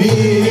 Me.